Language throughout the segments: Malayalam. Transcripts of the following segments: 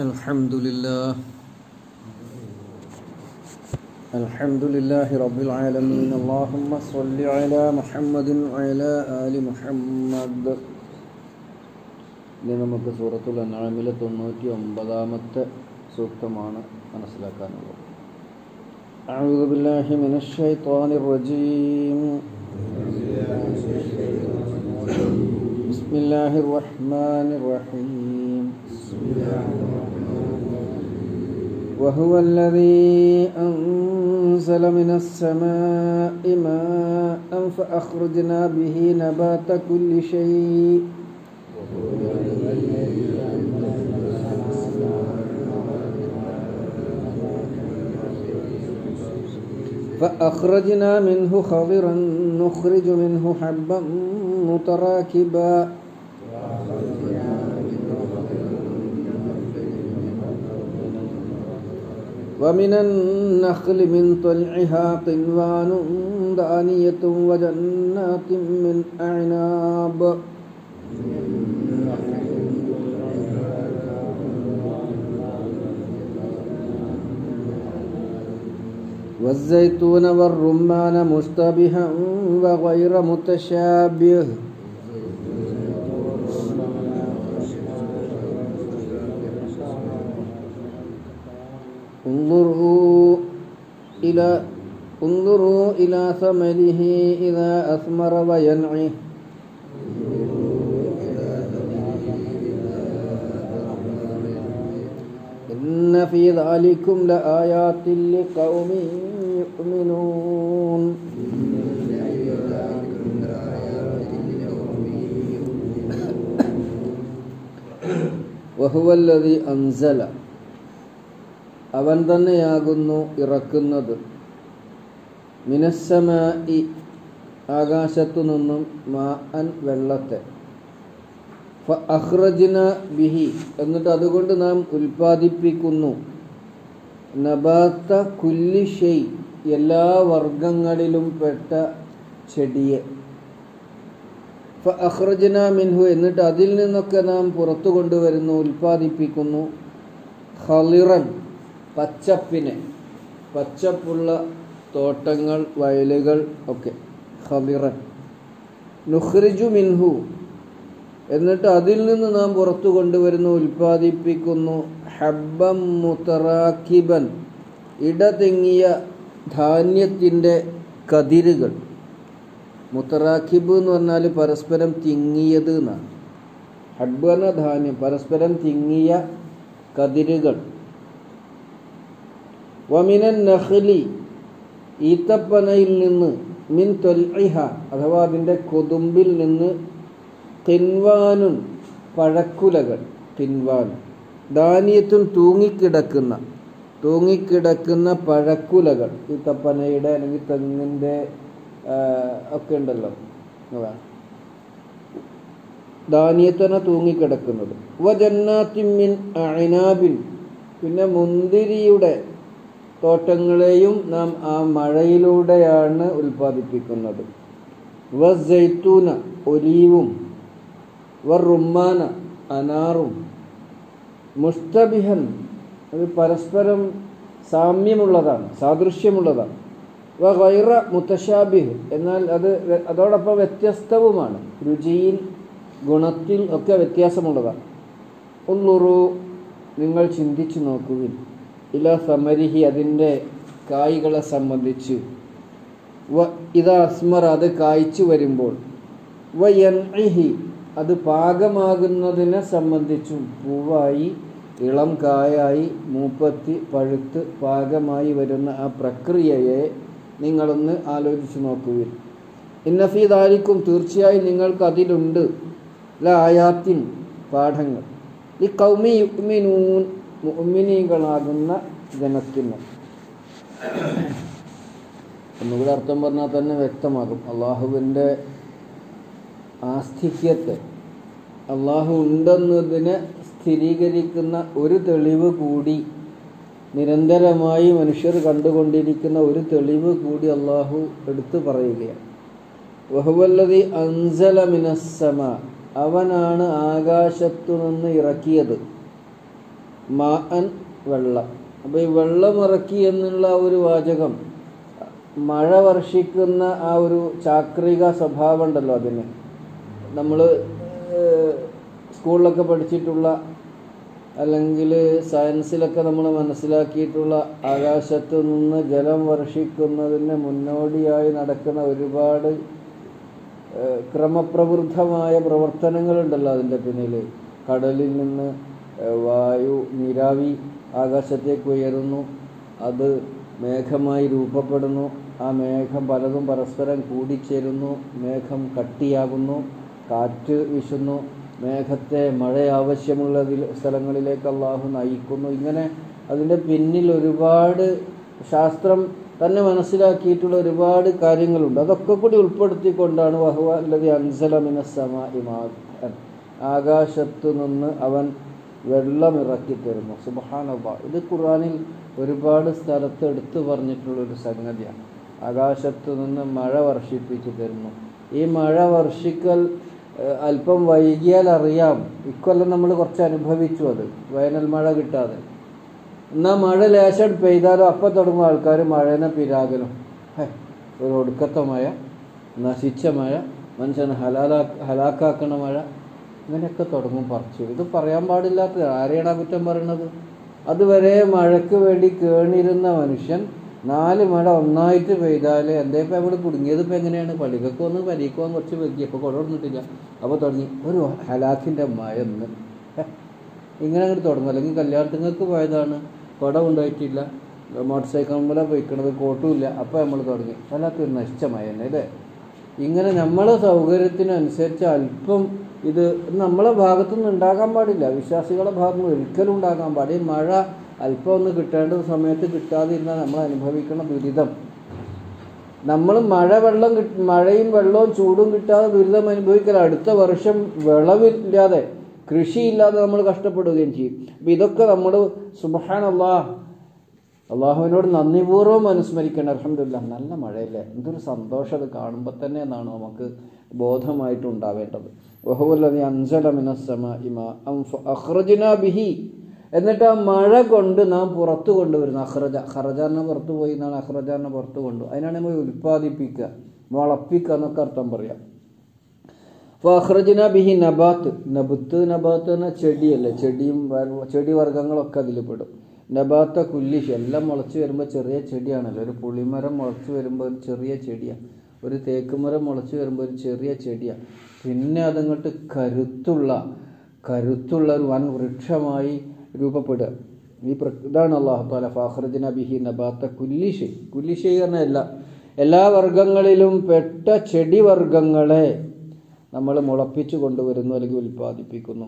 الحمد لله الحمد لله رب العالمين اللهم صل على محمد وعلى آل محمد ഇനി നമുക്ക് സൂറത്തുൽ അൻആമിലെ തൊണ്ണൂറ്റി ഒമ്പതാമത്തെ സൂക്തമാണ് മനസ്സിലാക്കാനുള്ളത് أعوذ بالله من الشيطان الرجيم بسم الله الرحمن الرحيم وهو الذي أنزل من السماء ماء فأخرجنا به نبات كل شيء. فأخرجنا منه خضرا نخرج منه حبا متراكبا. ومن النخل من طلعها قنوان دانية وجنات من أعناب. والزيتون والرمان مشتبها وغير متشابه. انظروا إلى انظروا إلى ثمره إذا أثمر وينعه إن في ذلكم لآيات لقوم يؤمنون. وهو الذي أنزل അവൻ തന്നെയാകുന്നു ഇറക്കുന്നത്. മിനസ്സമായി ആകാശത്തു നിന്നും മാ അൻ വെള്ളത്തെ അഹ്റജിന ബിഹി. എന്നിട്ട് അതുകൊണ്ട് നാം ഉൽപ്പാദിപ്പിക്കുന്നു. നബാത്ത കുല്ലി ഷെയ്. എല്ലാ വർഗങ്ങളിലും പെട്ട ചെടിയെ. അഹ്റജന മിൻഹു. എന്നിട്ട് അതിൽ നിന്നൊക്കെ നാം പുറത്തു കൊണ്ടുവരുന്നു ഉൽപ്പാദിപ്പിക്കുന്നു. ഹലിറൻ പച്ചപ്പിനെ പച്ചപ്പുള്ള തോട്ടങ്ങൾ വയലുകൾ ഒക്കെ ഹബിറൻ നുഹ്രിജു മിൻഹു. എന്നിട്ട് അതിൽ നിന്ന് നാം പുറത്തു കൊണ്ടുവരുന്നു ഉൽപ്പാദിപ്പിക്കുന്നു. ഹബ്ബം മുത്തറാക്കിബൻ ഇടതിങ്ങിയ ധാന്യത്തിന്റെ കതിരുകൾ. മുത്തറാക്കിബ് എന്ന് പറഞ്ഞാൽ പരസ്പരം തിങ്ങിയത് എന്നാണ്. ഹബ്ബ് ധാന്യം പരസ്പരം തിങ്ങിയ കതിരുകൾ. വമിനൻ നഹ്ലി ഈത്തപ്പനയിൽ നിന്ന് മിൻ തൊൽഹ അഥവാ അതിന്റെ കൊതുമ്പിൽ നിന്ന് തിൻവാനുൻ പഴക്കുലകൾ തിൻവാൻ. ധാന്യത്തും തൂങ്ങിക്കിടക്കുന്ന തൂങ്ങിക്കിടക്കുന്ന പഴക്കുലകൾ ഈ തപ്പനയുടെ അല്ലെങ്കിൽ തെങ്ങിന്റെ ഒക്കെ ഉണ്ടല്ലോ. ധാന്യത്തന തൂങ്ങിക്കിടക്കുന്നത്. വജന്നാത്തിമ്മിൻ അയനാബിൻ പിന്നെ മുന്തിരിയുടെ തോട്ടങ്ങളെയും നാം ആ മഴയിലൂടെയാണ് ഉൽപ്പാദിപ്പിക്കുന്നത്. വസൈത്തൂന ഒലീവും വറുമ്മാന അനാറും. മുസ്തബിഹൻ അത് പരസ്പരം സാമ്യമുള്ളതാണ് സാദൃശ്യമുള്ളതാണ്. വ വൈറ മുത്തശാബിഹ് എന്നാൽ അത് അതോടൊപ്പം വ്യത്യസ്തവുമാണ്. രുചിയിൽ ഗുണത്തിൽ ഒക്കെ വ്യത്യാസമുള്ളതാണ്. ഒന്നുറു നിങ്ങൾ ചിന്തിച്ചു നോക്കുവിൻ. ഇല സമരിഹി അതിന്റെ കായ്കളെ സംബന്ധിച്ച്. വ ഇതാ അസ്മർ അത് കായ്ച്ചു വരുമ്പോൾ. വ യൻഇഹി അത് പാകമാകുന്നതിനെ സംബന്ധിച്ചും പൂവായി ഇളം കായായി മൂപ്പത്തി പഴുത്ത് പാകമായി വരുന്ന ആ പ്രക്രിയയെ നിങ്ങളൊന്ന് ആലോചിച്ച് നോക്കുവിൻ. ഇന്നഫി ദാരിക്കും തീർച്ചയായും നിങ്ങൾക്ക് അതിലുണ്ട്. ലായാത്തിൻ പാഠങ്ങൾ. ഈ കൗമി യുഗ്മിനൂൻ മുഅ്മിനീകളാകുന്ന ജനത്തിന്. ഒന്നുകൂടെ അർത്ഥം പറഞ്ഞാൽ തന്നെ വ്യക്തമാകും. അള്ളാഹുവിന്റെ ആസ്തിക്യത്തെ അള്ളാഹു ഉണ്ടെന്നതിനെ സ്ഥിരീകരിക്കുന്ന ഒരു തെളിവ് കൂടി നിരന്തരമായി മനുഷ്യർ കണ്ടുകൊണ്ടിരിക്കുന്ന ഒരു തെളിവ് കൂടി അള്ളാഹു എടുത്തു പറയുകയാണ്. വഹുവല്ലതി അവനാണ് ആകാശത്തു നിന്ന് ഇറക്കിയത്. മാ അൻ വെള്ളം. അപ്പോൾ ഈ വെള്ളമിറക്കി എന്നുള്ള ഒരു വാചകം മഴ വർഷിക്കുന്ന ആ ഒരു ചാക്രിക സ്വഭാവം ഉണ്ടല്ലോ അതിന്. നമ്മൾ സ്കൂളിലൊക്കെ പഠിച്ചിട്ടുള്ള അല്ലെങ്കിൽ സയൻസിലൊക്കെ നമ്മൾ മനസ്സിലാക്കിയിട്ടുള്ള ആകാശത്ത് നിന്ന് ജലം വർഷിക്കുന്നതിന് മുന്നോടിയായി നടക്കുന്ന ഒരുപാട് ക്രമപ്രവൃദ്ധമായ പ്രവർത്തനങ്ങളുണ്ടല്ലോ അതിന്റെ പിന്നിൽ കടലിൽ നിന്ന് വായു നീരാവി ആകാശത്തേക്ക് ഉയരുന്നു അത് മേഘമായി രൂപപ്പെടുന്നു. ആ മേഘം പലതും പരസ്പരം കൂടിച്ചേരുന്നു. മേഘം കട്ടിയാകുന്നു. കാറ്റ് വീശുന്നു. മേഘത്തെ മഴ ആവശ്യമുള്ള സ്ഥലങ്ങളിലേക്ക് അള്ളാഹു നയിക്കുന്നു. ഇങ്ങനെ അതിന്റെ പിന്നിൽ ഒരുപാട് ശാസ്ത്രം തന്നെ മനസ്സിലാക്കിയിട്ടുള്ള ഒരുപാട് കാര്യങ്ങളുണ്ട്. അതൊക്കെ കൂടി ഉൾപ്പെടുത്തിക്കൊണ്ടാണ് വഹുവ അല്ലതി അൻസലമിന സമ ഇമാ ആകാശത്തു നിന്ന് അവൻ വെള്ളം ഇറക്കി തരുന്നു. സുബഹാനബ ഇത് ഖുറാനിൽ ഒരുപാട് സ്ഥലത്ത് എടുത്തു പറഞ്ഞിട്ടുള്ള ഒരു സംഗതിയാണ്. ആകാശത്തു നിന്ന് മഴ വർഷിപ്പിച്ചു തരുന്നു. ഈ മഴ വർഷിക്കൽ അല്പം വൈകിയാൽ അറിയാം. ഇക്കൊല്ലം നമ്മൾ കുറച്ച് അനുഭവിച്ചു അത്. വേനൽ മഴ കിട്ടാതെ. എന്നാൽ മഴ ലേശം പെയ്താലും അപ്പം തുടങ്ങും ആൾക്കാർ മഴനെ പിരാകലും. ഒരു ഒടുക്കത്തെ മഴ നശിച്ച മഴ മനുഷ്യനെ ഹലാലാ ഹലാക്കാക്കണ മഴ. ഇങ്ങനെയൊക്കെ തുടങ്ങും പറിച്ചു. ഇത് പറയാൻ പാടില്ലാത്ത ആരെയാണ് കുറ്റം പറയണത്? അതുവരെ മഴയ്ക്ക് വേണ്ടി കേണിരുന്ന മനുഷ്യൻ നാല് മഴ ഒന്നായിട്ട് പെയ്താൽ എന്തേ ഇപ്പം അവിടെ കുടുങ്ങിയത് ഇപ്പം എങ്ങനെയാണ്? പള്ളിക്കൊക്കെ വന്ന് പരീക്കുവാൻ കുറച്ച് വെക്കി അപ്പോൾ കൊടുത്തിട്ടില്ല അപ്പോൾ തുടങ്ങി. ഒരു ഹലാക്കിന്റെ മഴ എന്ന് ഇങ്ങനെ അങ്ങോട്ട് തുടങ്ങും. അല്ലെങ്കിൽ കല്യാണത്തിങ്ങൾക്ക് പോയതാണ്. കുട കൊണ്ടുപോയിട്ടില്ല. മോട്ടോർ മൂലം പോയിക്കണത്. കോട്ടുമില്ല അപ്പോൾ നമ്മൾ തുടങ്ങി. വല്ലാത്തൊരു നഷ്ടമായ തന്നെ അല്ലേ? ഇങ്ങനെ നമ്മളെ സൗകര്യത്തിനനുസരിച്ച് അല്പം ഇത് നമ്മളെ ഭാഗത്തുനിന്ന് ഉണ്ടാകാൻ പാടില്ല. വിശ്വാസികളുടെ ഭാഗത്ത് നിന്ന് ഒരിക്കലും ഉണ്ടാകാൻ പാടില്ല. മഴ അല്പം ഒന്ന് കിട്ടേണ്ട സമയത്ത് കിട്ടാതിരുന്നാൽ നമ്മൾ അനുഭവിക്കുന്ന ദുരിതം. നമ്മൾ മഴ വെള്ളം മഴയും വെള്ളവും ചൂടും കിട്ടാതെ ദുരിതം അനുഭവിക്കൽ അടുത്ത വർഷം വിളവില്ലാതെ കൃഷിയില്ലാതെ നമ്മൾ കഷ്ടപ്പെടുകയും ചെയ്യും. അപ്പം ഇതൊക്കെ നമ്മൾ സുബഹാൻ അള്ളാഹ് അള്ളാഹുവിനോട് നന്ദിപൂർവം അനുസ്മരിക്കണം. അലഹമില്ല നല്ല മഴയല്ലേ? എന്തൊരു സന്തോഷം അത് കാണുമ്പോൾ തന്നെ എന്നാണ് നമുക്ക് ബോധമായിട്ട് ഉണ്ടാവേണ്ടത്. വഹുവല്ലതി അൻസല മിനസ്സമ ഇമ ബിഹി. എന്നിട്ട് ആ മഴ കൊണ്ട് നാം പുറത്തു കൊണ്ടുവരുന്നു. അഹ്റജ ഹറജാറിനെ പുറത്തു പോയി എന്നാണ് അഹ്റജാറിനെ പുറത്തു കൊണ്ടു. അതിനാണ് നമ്മൾ ഉൽപ്പാദിപ്പിക്കുക. മുളപ്പിക്കുക എന്നൊക്കെ അർത്ഥം പറയാം. ഫഹ്റജിന ബിഹി നബാത്ത്. നബുത്ത് നബാത്ത് എന്ന ചെടിയല്ലേ? ചെടിയും ചെടി വർഗങ്ങളൊക്കെ അതിൽ പെടും. നബാത്ത കുല്ലിഷ് എല്ലാം മുളച്ച് വരുമ്പോൾ ചെറിയ ചെടിയാണല്ലോ. ഒരു പുളിമരം മുളച്ച് വരുമ്പോൾ ഒരു ചെറിയ ചെടിയാണ് ഒരു തേക്ക് മരം മുളച്ച് വരുമ്പോൾ ഒരു ചെറിയ ചെടിയാണ് പിന്നെ അതങ്ങോട്ട് കരുത്തുള്ള കരുത്തുള്ള ഒരു വൻ വൃക്ഷമായി രൂപപ്പെടുക. ഈ ഇതാണ് അള്ളാഹു താല ഫാഖ്റജിന ബിഹി നബാത്ത കുല്ലിഷ്. കുല്ലിഷ് തന്നെ എല്ലാ എല്ലാ വർഗങ്ങളിലും പെട്ട ചെടി വർഗങ്ങളെ നമ്മൾ മുളപ്പിച്ചു കൊണ്ടുവരുന്നു അല്ലെങ്കിൽ ഉൽപ്പാദിപ്പിക്കുന്നു.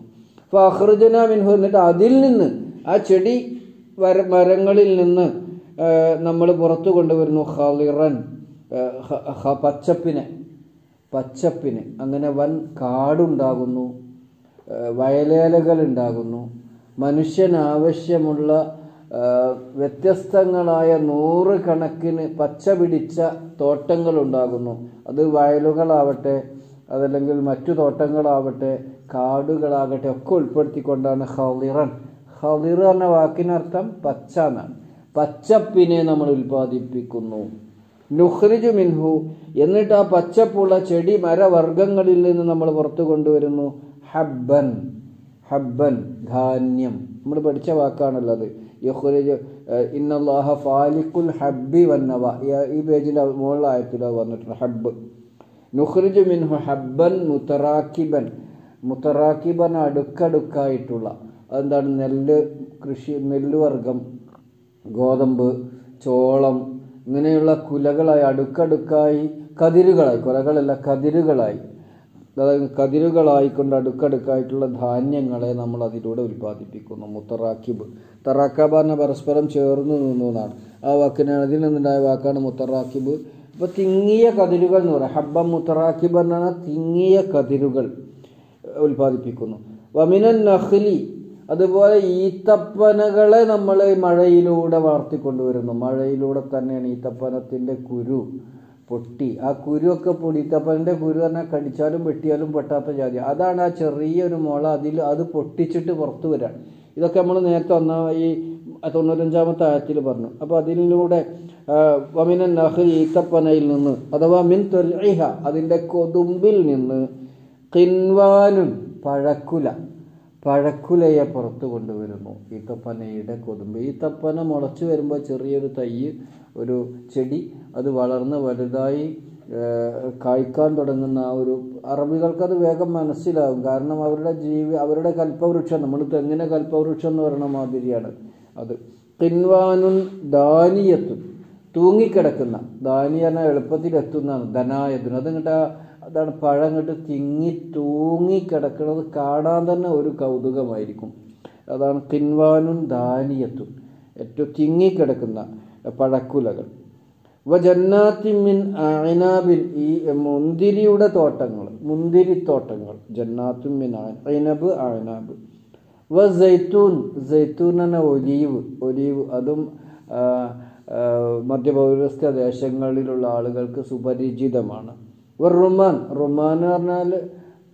അഹ്റുജന മിൻഹു എന്നിട്ട് അതിൽ നിന്ന് ആ ചെടി വര മരങ്ങളിൽ നിന്ന് നമ്മൾ പുറത്തു കൊണ്ടുവരുന്നു ഖലിറൻ പച്ചപ്പിനെ പച്ചപ്പിന്. അങ്ങനെ വൻ കാടുണ്ടാകുന്നു വയലേലകൾ ഉണ്ടാകുന്നു മനുഷ്യന് ആവശ്യമുള്ള ആ, വ്യത്യസ്തങ്ങളായ നൂറ് കണക്കിന് പച്ച പിടിച്ച തോട്ടങ്ങളുണ്ടാകുന്നു. അത് വയലുകളാവട്ടെ അതല്ലെങ്കിൽ മറ്റു തോട്ടങ്ങളാവട്ടെ കാടുകളാകട്ടെ ഒക്കെ ഉൾപ്പെടുത്തിക്കൊണ്ടാണ് ഹളിറൻ ഹളിർ എന്ന വാക്കിനർത്ഥം പച്ച എന്നാണ്. പച്ചപ്പിനെ നമ്മൾ ഉൽപ്പാദിപ്പിക്കുന്നു. നുഹ്രിജു മിൻഹു. എന്നിട്ട് ആ പച്ചപ്പുള്ള ചെടി മരവർഗങ്ങളിൽ നിന്ന് നമ്മൾ പുറത്തു കൊണ്ടുവരുന്നു. ഹബ്ബൻ. ഹബ്ബൻ ധാന്യം. നമ്മൾ പഠിച്ച വാക്കാണല്ലോ അത്. യഹ്റുജ് ഇന്നല്ലാഹ ഫാലിക്കുൽ ഹബ്ബി വന്നവ. ഈ- പേജിന്റെ മുകളിലായത്തിൽ അത് വന്നിട്ടുണ്ട്. ഹബ്ബ്. നുഹ്രിജു മിൻഹു ഹബ്ബൻ മുത്തറാക്കിബൻ. മുത്തറാക്കിബൻ അടുക്കടുക്കായിട്ടുള്ള. അതെന്താണ്? നെല്ല് കൃഷി നെല്ല് വർഗം ഗോതമ്പ് ചോളം ഇങ്ങനെയുള്ള കുലകളായി അടുക്കടുക്കായി കതിരുകളായി കുലകളല്ല കതിരുകളായി. അതായത് കതിരുകളായിക്കൊണ്ട് അടുക്കടുക്കായിട്ടുള്ള ധാന്യങ്ങളെ നമ്മൾ അതിലൂടെ ഉൽപ്പാദിപ്പിക്കുന്നു. മുത്തറാക്കിബ് തറാക്കബ പറഞ്ഞ പരസ്പരം ചേർന്ന് നിന്നു എന്നാണ്. ആ വാക്കിനാണ് അതിൽ നിന്നുണ്ടായ വാക്കാണ് മുത്തറാക്കിബ് ഇപ്പൊ തിങ്ങിയ കതിരുകൾ എന്ന് പറയാം. ഹബ്ബ മുത്തറാക്കിബ് എന്നാണ് തിങ്ങിയ കതിരുകൾ ഉൽപ്പാദിപ്പിക്കുന്നു. വമിനൻ നഖ്ലി അതുപോലെ ഈത്തപ്പനകളെ നമ്മൾ മഴയിലൂടെ വളർത്തിക്കൊണ്ടുവരുന്നു. മഴയിലൂടെ തന്നെയാണ് ഈത്തപ്പനത്തിന്റെ കുരു പൊട്ടി. ആ കുരുവൊക്കെ പൊടി ഈത്തപ്പനന്റെ കുരു തന്നെ കടിച്ചാലും വെട്ടിയാലും പൊട്ടാത്ത ജാതി. അതാണ് ആ ചെറിയൊരു മുള അതിൽ അത് പൊട്ടിച്ചിട്ട് പുറത്തു വരാൻ. ഇതൊക്കെ നമ്മൾ നേരത്തെ വന്ന ഈ തൊണ്ണൂറ്റഞ്ചാമത്തെ ആയത്തിൽ പറഞ്ഞു. അപ്പോൾ അതിലൂടെ വമിനൻ നഹ് ഈത്തപ്പനയിൽ നിന്ന് അഥവാ മിൻ തൊൽഇഹ അതിന്റെ കൊതുമ്പിൽ നിന്ന് കിൻവാനും പഴക്കുല. പഴക്കുലയെ പുറത്തു കൊണ്ടുവരുന്നു. ഈത്തപ്പനയുടെ കൊതുമ്പ്. ഈത്തപ്പന മുളച്ചു വരുമ്പോൾ ചെറിയൊരു തൈ ഒരു ചെടി അത് വളർന്ന് വലുതായി കായ്ക്കാൻ തുടങ്ങുന്ന ആ ഒരു അറബികൾക്കത് വേഗം മനസ്സിലാകും. കാരണം അവരുടെ ജീവി അവരുടെ കൽപ്പവൃക്ഷം നമ്മൾ തെങ്ങിനെ കൽപ്പവൃക്ഷം എന്ന് പറയുന്ന മാതിരിയാണ് അത്. കിൻവാനുൻ ദാനിയത്തുൻ. തൂങ്ങിക്കിടക്കുന്ന ദാനിയെന്ന എളുപ്പത്തിൽ എത്തുന്നതാണ് ധനായതുൻ. അതിങ്ങോട്ട്? അതാണ് പഴം കിട്ടി തിങ്ങി തൂങ്ങി കിടക്കുന്നത് കാണാൻ തന്നെ ഒരു കൗതുകമായിരിക്കും. അതാണ് തിൻവാനും ദാനിയത്തും ഏറ്റവും തിങ്ങിക്കിടക്കുന്ന പഴക്കുലകൾ. വ ജന്നാത്തിമിൻ അയനാബിൻ ഈ മുന്തിരിയുടെ തോട്ടങ്ങൾ മുന്തിരിത്തോട്ടങ്ങൾ ജന്നാത്തുമിൻ അയനബ് അയനാബ് വ സൈത്തൂൻ സൈത്തൂൻ എന്ന ഒലീവ് ഒലീവ് അതും മധ്യപൗരസ്ത്യ ദേശങ്ങളിലുള്ള ആളുകൾക്ക് സുപരിചിതമാണ്. റുമാൻ. റുമാൻ എന്ന് പറഞ്ഞാൽ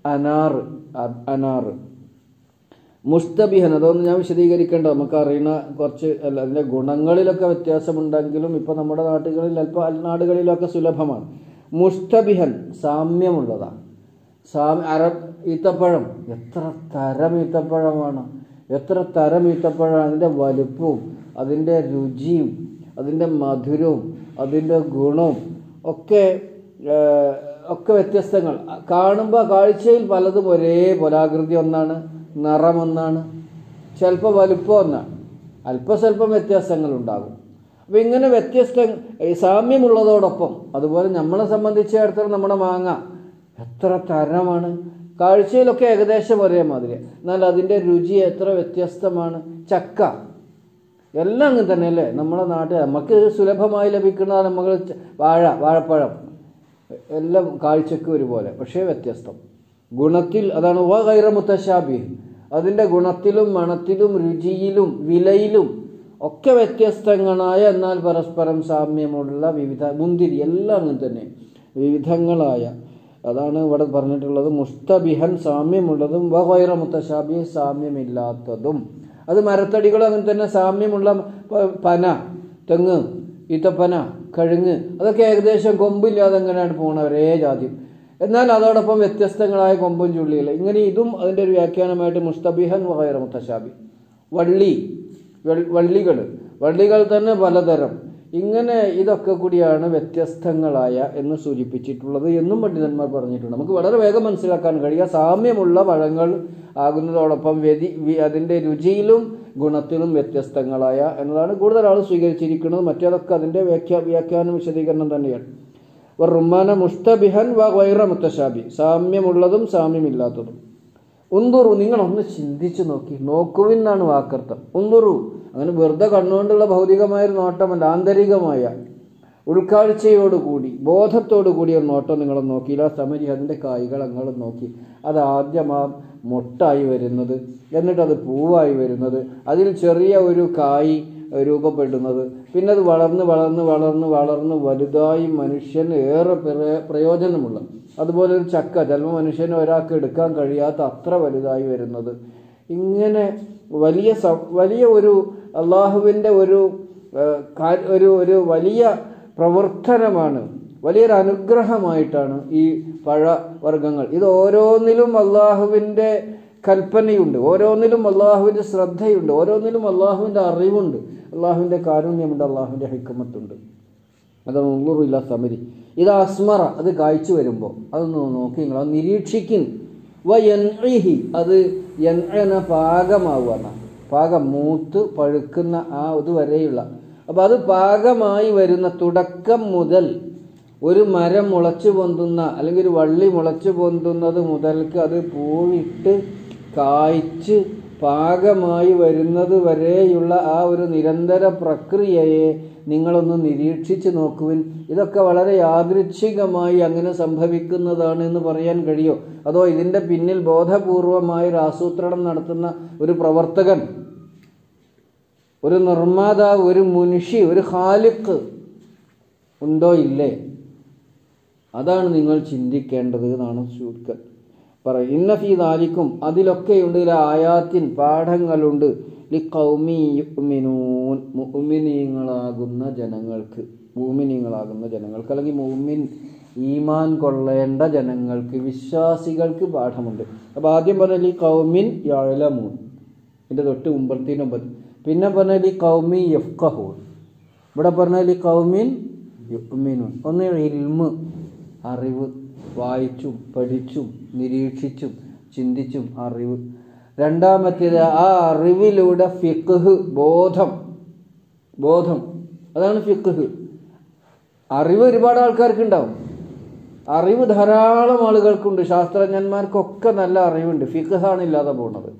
അനാർ അനാറ് മുസ്തബിഹൻ അതൊന്നും ഞാൻ വിശദീകരിക്കേണ്ട. നമുക്ക് അറിയുന്ന കുറച്ച് അല്ല അതിന്റെ ഗുണങ്ങളിലൊക്കെ വ്യത്യാസമുണ്ടെങ്കിലും ഇപ്പോൾ നമ്മുടെ നാട്ടുകളിൽ അല്പം അൽനാടുകളിലൊക്കെ സുലഭമാണ്. മുസ്തബിഹൻ സാമ്യമുള്ളതാണ്. സാമ്യ അറബ് ഈത്തപ്പഴം. എത്ര തരം ഈത്തപ്പഴമാണ്. എത്ര തരം ഈത്തപ്പഴമാണ്. അതിന്റെ വലുപ്പവും അതിന്റെ രുചിയും അതിന്റെ മധുരവും അതിന്റെ ഗുണവും ഒക്കെ ഒക്കെ വ്യത്യസ്തങ്ങൾ. കാണുമ്പോൾ കാഴ്ചയിൽ പലതും ഒരേ ആകൃതി ഒന്നാണ് നിറം ഒന്നാണ് ചിലപ്പോൾ വലുപ്പം ഒന്നാണ്. അല്പസ്വല്പം വ്യത്യാസങ്ങൾ ഉണ്ടാകും. അപ്പം ഇങ്ങനെ വ്യത്യസ്ത സാമ്യമുള്ളതോടൊപ്പം അതുപോലെ നമ്മളെ സംബന്ധിച്ചിടത്തോളം നമ്മുടെ മാങ്ങ എത്ര തരമാണ്. കാഴ്ചയിലൊക്കെ ഏകദേശം ഒരേ മാതിരി. എന്നാൽ അതിന്റെ രുചി എത്ര വ്യത്യസ്തമാണ്. ചക്ക. എല്ലാം അങ്ങനെ തന്നെ അല്ലേ? നമ്മുടെ നാട്ടിൽ നമുക്ക് സുലഭമായി ലഭിക്കുന്നതാണ് നമ്മൾ വാഴ വാഴപ്പഴം. എല്ലാം കാഴ്ചക്ക് ഒരുപോലെ പക്ഷേ വ്യത്യസ്തം. ഗുണത്തിൽ അതാണ് വ ഗൈറ മുത്തശാബി അതിന്റെ ഗുണത്തിലും മണത്തിലും രുചിയിലും വിലയിലും ഒക്കെ വ്യത്യസ്തങ്ങളായ എന്നാൽ പരസ്പരം സാമ്യമുള്ള വിവിധ മുന്തിരി എല്ലാം അങ്ങനെ തന്നെ. വിവിധങ്ങളായ അതാണ് ഇവിടെ പറഞ്ഞിട്ടുള്ളത് മുസ്തബിഹൻ സാമ്യമുള്ളതും വ ഗൈറ മുത്തശാബി സാമ്യമില്ലാത്തതും. അത് മരത്തടികളും അങ്ങനെ തന്നെ സാമ്യമുള്ള പന തെങ്ങ് ഈത്തപ്പന കഴുങ്ങ്. അതൊക്കെ ഏകദേശം കൊമ്പില്ലാതെ എങ്ങനെയാണ് പോകുന്നത് ഒരേ ജാതി. എന്നാൽ അതോടൊപ്പം വ്യത്യസ്തങ്ങളായ കൊമ്പും ചുള്ളിയില്ല ഇങ്ങനെ ഇതും അതിന്റെ ഒരു വ്യാഖ്യാനമായിട്ട് മുസ്തബിഹൻ വഹൈറ മുത്തശാബി. വള്ളി വള്ളികൾ വള്ളികൾ തന്നെ പലതരം. ഇങ്ങനെ ഇതൊക്കെ കൂടിയാണ് വ്യത്യസ്തങ്ങളായ എന്ന് സൂചിപ്പിച്ചിട്ടുള്ളത് എന്നും പണ്ഡിതന്മാർ പറഞ്ഞിട്ടുണ്ട്. നമുക്ക് വളരെ വേഗം മനസ്സിലാക്കാൻ കഴിയുക സാമ്യമുള്ള പഴങ്ങൾ ആകുന്നതോടൊപ്പം വ്യതി അതിന്റെ രുചിയിലും ഗുണത്തിലും വ്യത്യസ്തങ്ങളായ എന്നതാണ് കൂടുതൽ ആൾ സ്വീകരിച്ചിരിക്കുന്നത്. മറ്റേതൊക്കെ അതിന്റെ വ്യാഖ്യാ വ്യാഖ്യാനം വിശദീകരണം തന്നെയാണ്. റുമാന മുസ്തബിഹൻ വ വൈറ മുത്തശാബി. സാമ്യമുള്ളതും സാമ്യമില്ലാത്തതും. ഉന്തുറു നിങ്ങളൊന്ന് ചിന്തിച്ചു നോക്കി. നോക്കുവിന്നാണ് വാക്കർത്ഥം. ഉന്തുറു അങ്ങനെ വെറുതെ കണ്ണുകൊണ്ടുള്ള ഭൗതികമായ ഒരു നോട്ടമല്ല ആന്തരികമായ ഉൾക്കാഴ്ചയോടുകൂടി ബോധത്തോടുകൂടി ഒരു നോട്ടം നിങ്ങൾ നോക്കിയില്ല സമരി അതിന്റെ കായ്കൾ അങ്ങോട്ട് നോക്കി. അത് ആദ്യം മൊട്ടായി വരുന്നത് എന്നിട്ട് അത് പൂവായി വരുന്നത് അതിൽ ചെറിയ ഒരു കായി രൂപപ്പെടുന്നത്. പിന്നെ അത് വളർന്ന് വളർന്ന് വളർന്ന് വളർന്ന് വലുതായി മനുഷ്യന് ഏറെ പ്രയ- പ്രയോജനമുള്ള അതുപോലെ ഒരു ചക്ക ചിലപ്പോൾ മനുഷ്യന് ഒരാൾക്ക് എടുക്കാൻ കഴിയാത്ത അത്ര വലുതായി വരുന്നത്. ഇങ്ങനെ വലിയ വലിയ ഒരു അള്ളാഹുവിന്റെ ഒരു ഒരു ഒരു വലിയ പ്രവർത്തനമാണ് വലിയൊരു അനുഗ്രഹമായിട്ടാണ് ഈ പഴവർഗങ്ങൾ. ഇത് ഓരോന്നിലും അള്ളാഹുവിന്റെ കൽപ്പനയുണ്ട് ഓരോന്നിലും അള്ളാഹുവിന്റെ ശ്രദ്ധയുണ്ട് ഓരോന്നിലും അള്ളാഹുവിന്റെ അറിവുണ്ട്. അള്ളാഹുവിന്റെ കാരുണ്യമുണ്ട് അള്ളാഹുവിന്റെ ഹൈക്കമത്തുണ്ട് അത് ഉള്ളൂറില്ല സമരി. ഇത് അസ്മറ അത് കാഴ്ച വരുമ്പോൾ. അതൊന്ന് നോക്കി നിങ്ങൾ അത് നിരീക്ഷിക്കും. വ എൻഇഹി അത് എൻഎന പാകമാവുകയാണ്. പാകം മൂത്ത് പഴുക്കുന്ന ആ ഇതുവരെയുള്ള. അപ്പം അത് പാകമായി വരുന്ന തുടക്കം മുതൽ ഒരു മരം മുളച്ചു പൊന്തുന്ന അല്ലെങ്കിൽ ഒരു വള്ളി മുളച്ചു പൊന്തുന്നത് മുതൽക്ക് അത് പൂവിട്ട് കായ്ച്ച് പാകമായി വരുന്നത് വരെയുള്ള ആ ഒരു നിരന്തര പ്രക്രിയയെ നിങ്ങളൊന്ന് നിരീക്ഷിച്ച് നോക്കുവിൻ. ഇതൊക്കെ വളരെ യാദൃച്ഛികമായി അങ്ങനെ സംഭവിക്കുന്നതാണ് എന്ന് പറയാൻ കഴിയോ? അതോ ഇതിന്റെ പിന്നിൽ ബോധപൂർവമായ ഒരു ആസൂത്രണം നടത്തുന്ന ഒരു പ്രവർത്തകൻ ഒരു നിർമ്മാതാവ് ഒരു മുനുഷി ഒരു ഹാലിക്ക് ഉണ്ടോ ഇല്ലേ? അതാണ് നിങ്ങൾ ചിന്തിക്കേണ്ടത് എന്നാണ് ചുരുക്കൻ പറയും. ഇന്ന ഫീ ദാലിക്കും അതിലൊക്കെയുണ്ട് ഇതിൽ ആയാത്തിൻ പാഠങ്ങളുണ്ട്. മുഅ്മിനീങ്ങളാകുന്ന ജനങ്ങൾക്ക് മൂമിനീങ്ങളാകുന്ന ജനങ്ങൾക്ക് അല്ലെങ്കിൽ മുഅ്മിൻ ഈമാൻ കൊള്ളേണ്ട ജനങ്ങൾക്ക് വിശ്വാസികൾക്ക് പാഠമുണ്ട്. അപ്പോൾ ആദ്യം പറഞ്ഞ ലി കൗമിൻ യാഴലമൂൻ ഇതിന്റെ തൊട്ട് മുമ്പത്തിന് മുമ്പ് പിന്നെ പറഞ്ഞ ലി കൗമി യഫ്കഹൂൻ ഇവിടെ പറഞ്ഞ ലി കൗമിൻ യുഅ്മിനൂൻ. ഒന്ന് ഇൽമ് അറിവ്. വായിച്ചും പഠിച്ചും നിരീക്ഷിച്ചും ചിന്തിച്ചും അറിവ്. രണ്ടാമത്തേത് ആ അറിവിലൂടെ ഫിഖ് ബോധം. ബോധം. അതാണ് ഫിഖ് അറിവ് ഒരുപാട് ആൾക്കാർക്ക് ഉണ്ടാവും അറിവ് ധാരാളം ആളുകൾക്കുണ്ട്. ശാസ്ത്രജ്ഞന്മാർക്കൊക്കെ നല്ല അറിവുണ്ട്. ഫിഖാണ് ഇല്ലാതെ പോകുന്നത്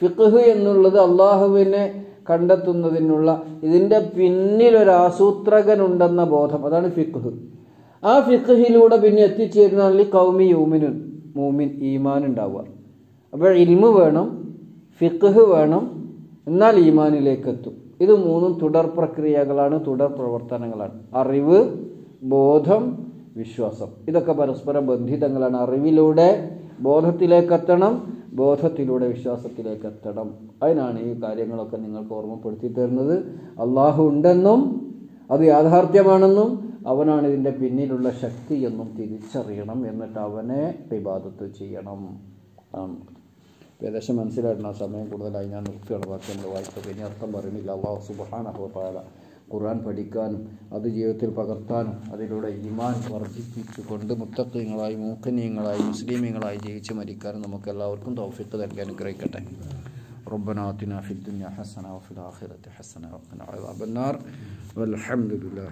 ഫിഖ് എന്നുള്ളത് അള്ളാഹുവിനെ കണ്ടെത്തുന്നതിനുള്ള ഇതിന്റെ പിന്നിലൊരാസൂത്രകനുണ്ടെന്ന ബോധം. അതാണ് ഫിഖ് ആ ഫിഖിലൂടെ പിന്നെ എത്തിച്ചേരുന്ന കൗമി യൂമിനുൻ മൂമിൻ ഈമാൻ ഉണ്ടാവുക. അപ്പോൾ ഇൽമ് വേണം ഫിഖ് വേണം എന്നാൽ ഈമാനിലേക്ക് എത്തും ഇത് മൂന്നും തുടർ പ്രക്രിയകളാണ് തുടർ പ്രവർത്തനങ്ങളാണ്. അറിവ് ബോധം വിശ്വാസം. ഇതൊക്കെ പരസ്പരം ബന്ധിതങ്ങളാണ്. അറിവിലൂടെ ബോധത്തിലേക്ക് എത്തണം ബോധത്തിലൂടെ വിശ്വാസത്തിലേക്ക് എത്തണം അതിനാണ് ഈ കാര്യങ്ങളൊക്കെ നിങ്ങൾക്ക് ഓർമ്മപ്പെടുത്തി തരുന്നത്. അള്ളാഹു ഉണ്ടെന്നും അത് യാഥാർത്ഥ്യമാണെന്നും അവനാണ് ഇതിൻ്റെ പിന്നിലുള്ള ശക്തി എന്നും തിരിച്ചറിയണം എന്നിട്ട് അവനെ വിവാദത്ത് ചെയ്യണം ആണ് ഏകദേശം മനസ്സിലായിരുന്നു ആ സമയം കൂടുതലായി ഞാൻ നിർത്തുകയാണ് ബാക്കി നമ്മൾ വായിച്ചത് ഇനി അർത്ഥം പറയുന്നില്ല അള്ളാഹു സുബാനഹോത്താല ഖുർആൻ പഠിക്കാനും അത് ജീവിതത്തിൽ പകർത്താനും അതിലൂടെ ഈമാൻ വർദ്ധിപ്പിച്ചുകൊണ്ട് മുത്തക്കീങ്ങളായി മൂക്കനീയങ്ങളായി മുസ്ലിമീങ്ങളായി ജീവിച്ച് മരിക്കാനും നമുക്ക് എല്ലാവർക്കും തൗഫിക്ക് നൽകി അനുഗ്രഹിക്കട്ടെ ربنا آتنا في الدنيا حسنة وفي الآخرة حسنة وقنا عذاب النار والحمد لله